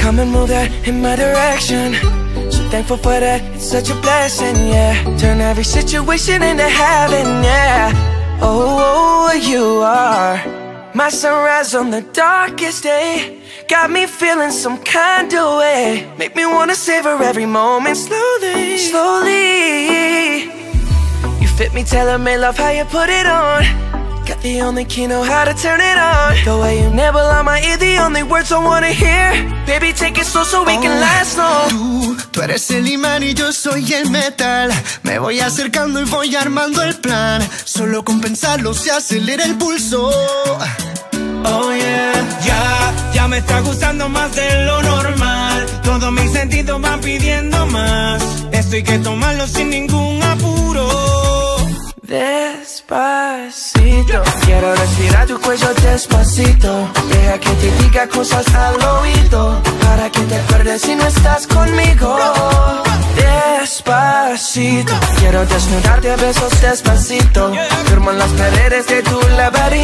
Come and move that in my direction. So thankful for that, it's such a blessing, yeah. Turn every situation into heaven, yeah. Oh, oh, oh, you are My sunrise on the darkest day. Got me feeling some kind of way. Make me wanna savor every moment slowly, slowly. You fit me, tailor-made, love how you put it on. Got the only key, know how to turn it on. The way you never lie my ear, only words I wanna hear Baby, take it slow so we can Oh, last long Tú, tú eres el imán y yo soy el metal. Me voy acercando y voy armando el plan. Solo con pensarlo se acelera el pulso. Oh yeah, ya, ya me está gustando más de lo normal. Todos mis sentidos van pidiendo más. Esto hay que tomarlo sin ningún apuro. Despacito Quiero respirar tu cuello despacito. Deja que te diga cosas al oído Para que te acuerdes si no estás conmigo. Despacito Quiero desnudarte a besos despacito. Firmo en las paredes de tu laberinto